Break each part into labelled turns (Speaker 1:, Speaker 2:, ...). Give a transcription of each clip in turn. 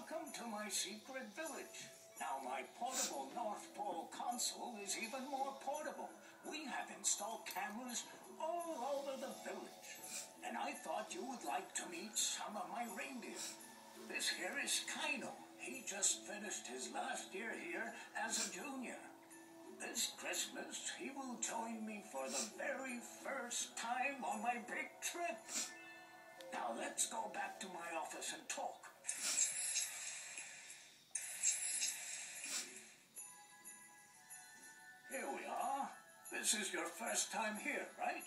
Speaker 1: Welcome to my secret village. Now my portable North Pole console is even more portable. We have installed cameras all over the village. And I thought you would like to meet some of my reindeer. This here is Kino. He just finished his last year here as a junior. This Christmas, he will join me for the very first time on my big trip. Now let's go back to my office and talk. This is your first time here, right?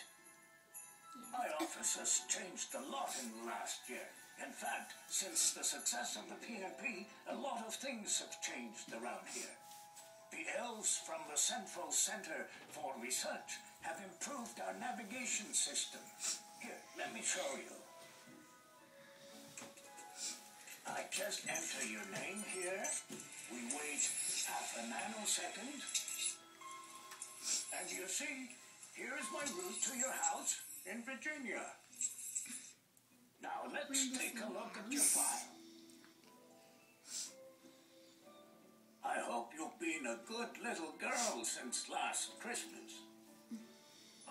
Speaker 1: My office has changed a lot in the last year. In fact, since the success of the PNP, a lot of things have changed around here. The elves from the Central Center for Research have improved our navigation system. Here, let me show you. I just enter your name here. We wait half a nanosecond. And you see, here is my route to your house in Virginia. Now let's take a look at your file. I hope you've been a good little girl since last Christmas.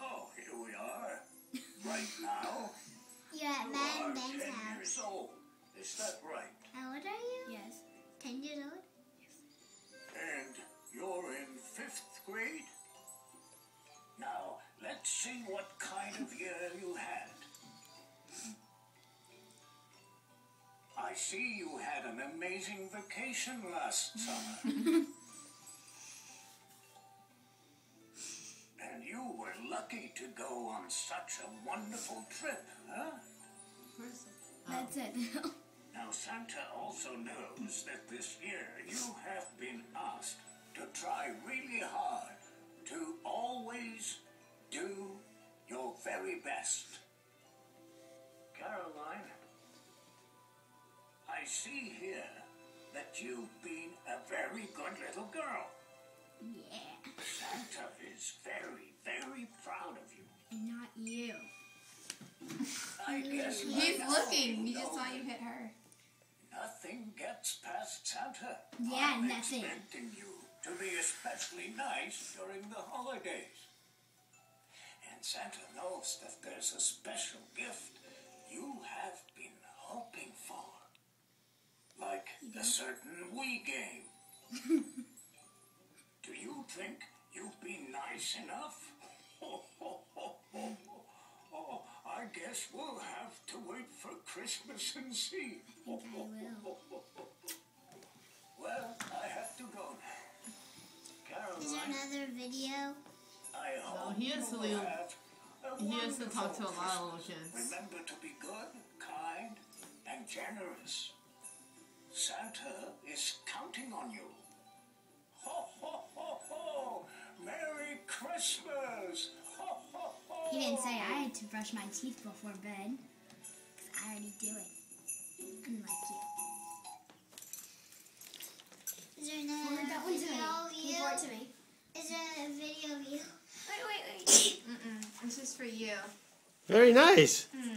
Speaker 1: Oh, here we are. Right now,
Speaker 2: You're at
Speaker 1: you
Speaker 2: Man
Speaker 1: are 10
Speaker 2: house.
Speaker 1: years old. Is that let's see what kind of year you had. I see you had an amazing vacation last summer. and you were lucky to go on such a wonderful trip, huh?
Speaker 3: That's it.
Speaker 1: Now, Santa also knows that this year you have been asked to try really hard to always do your very best. Caroline, I see here that you've been a very good little girl.
Speaker 2: Yeah.
Speaker 1: Santa is very, very proud of you.
Speaker 3: And Not you.
Speaker 1: I guess
Speaker 3: He's looking.
Speaker 1: you
Speaker 3: He just saw you hit her.
Speaker 1: Nothing gets past Santa.
Speaker 2: Yeah,
Speaker 1: I'm
Speaker 2: nothing.
Speaker 1: expecting you to be especially nice during the holidays. And Santa knows that there's a special gift you have been hoping for. Like a certain Wii game. Do you think you've been nice enough? Oh, I guess we'll have to wait for Christmas and see.
Speaker 2: I
Speaker 1: hope
Speaker 4: he has to leave- He has to talk to a lot of little kids.
Speaker 1: Remember to be good, kind, and generous. Santa is counting on you. Ho, ho, ho, ho! Merry Christmas! Ho, ho, ho!
Speaker 2: He didn't say I had to brush my teeth before bed. Because I already do it. Unlike you. Is there another
Speaker 3: Forward that one to me.
Speaker 2: video of
Speaker 3: Can you
Speaker 2: you?
Speaker 3: forward to me?
Speaker 2: Is there a video of you?
Speaker 3: Wait, wait, wait. Mm-mm. This is for
Speaker 5: Very nice.
Speaker 3: Hmm.